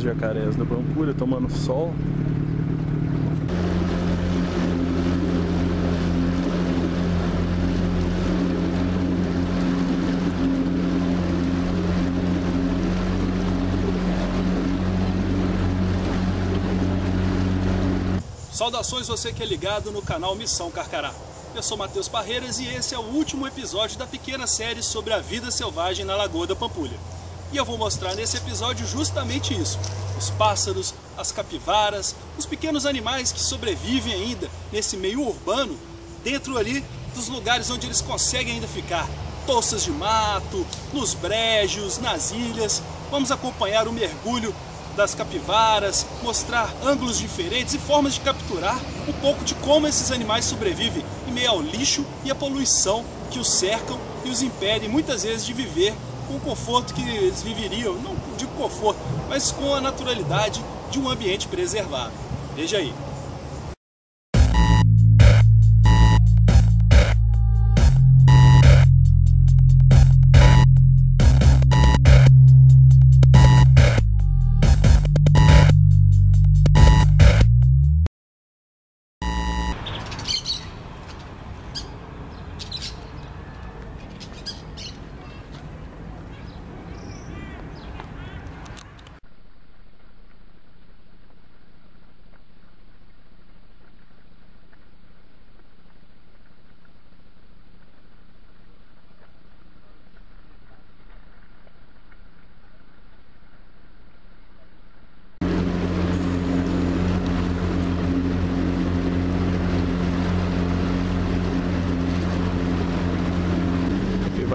os jacarés da Pampulha tomando sol. Saudações você que é ligado no canal Missão Carcará. Eu sou Matheus Parreiras e esse é o último episódio da pequena série sobre a vida selvagem na Lagoa da Pampulha. E eu vou mostrar nesse episódio justamente isso: os pássaros, as capivaras, os pequenos animais que sobrevivem ainda nesse meio urbano, dentro ali dos lugares onde eles conseguem ainda ficar. Toças de mato, nos brejos, nas ilhas. Vamos acompanhar o mergulho das capivaras, mostrar ângulos diferentes e formas de capturar um pouco de como esses animais sobrevivem em meio ao lixo e à poluição que os cercam e os impedem muitas vezes de viver com o conforto que eles viveriam, não digo conforto, mas com a naturalidade de um ambiente preservado. Veja aí.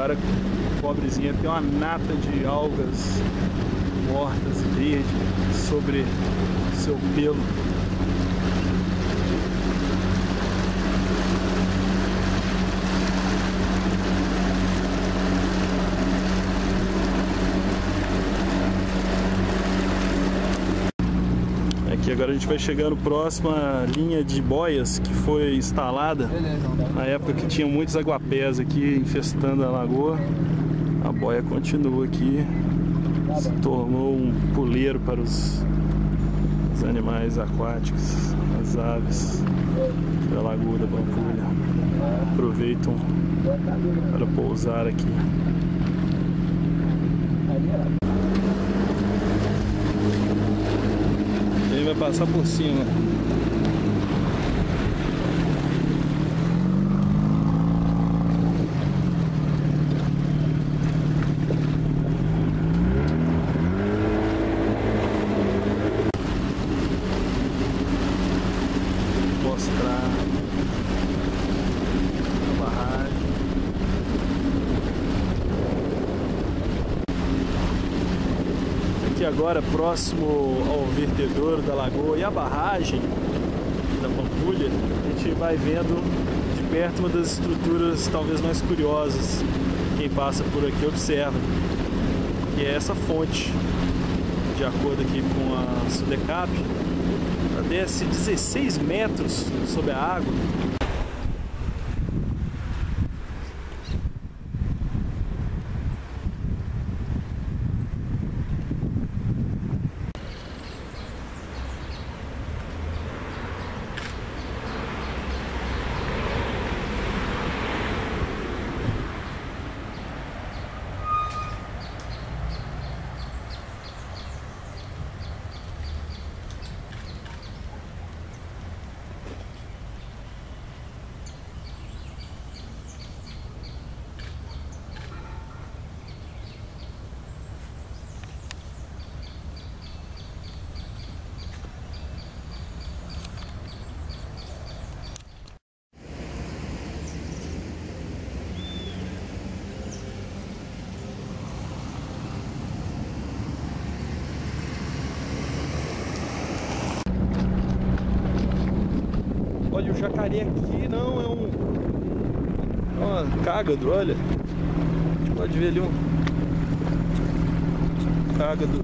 Capivara pobrezinha tem uma nata de algas mortas e verdes sobre seu pelo. Aqui agora a gente vai chegando próximo à linha de boias que foi instalada na época que tinha muitos aguapés aqui infestando a lagoa. A boia continua aqui, se tornou um puleiro para os, os animais aquáticos, as aves da lagoa da Pampulha. Aproveitam para pousar aqui. Vai passar por cima. Mostrar a barragem. Aqui agora, próximo ao vertedouro da lagoa e a barragem da Pampulha, a gente vai vendo de perto uma das estruturas talvez mais curiosas. Quem passa por aqui observa, que é essa fonte. De acordo aqui com a Sudecap, ela desce 16 metros sob a água. Aqui não é um. É uma olha. Pode ver ali um. Cágado.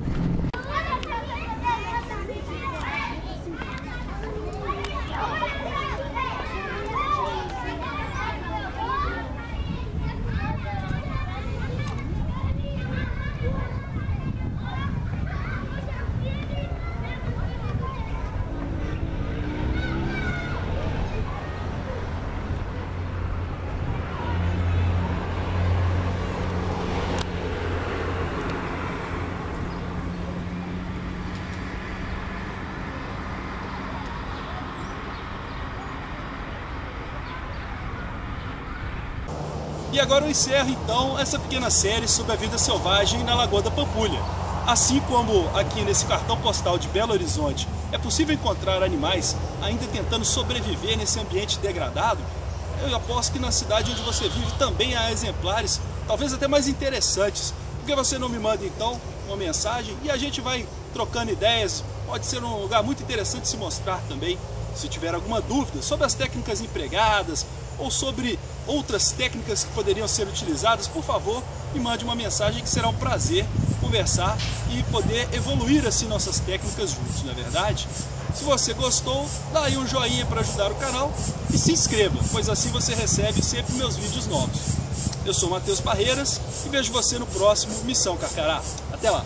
E agora eu encerro então essa pequena série sobre a vida selvagem na Lagoa da Pampulha. Assim como aqui nesse cartão postal de Belo Horizonte é possível encontrar animais ainda tentando sobreviver nesse ambiente degradado, eu aposto que na cidade onde você vive também há exemplares, talvez até mais interessantes. Por que você não me manda então uma mensagem e a gente vai trocando ideias? Pode ser um lugar muito interessante se mostrar também. Se tiver alguma dúvida sobre as técnicas empregadas ou sobre outras técnicas que poderiam ser utilizadas, por favor, me mande uma mensagem que será um prazer conversar e poder evoluir assim nossas técnicas juntos, não é verdade? Se você gostou, dá aí um joinha para ajudar o canal e se inscreva, pois assim você recebe sempre meus vídeos novos. Eu sou Matheus Barreiras e vejo você no próximo Missão Carcará. Até lá!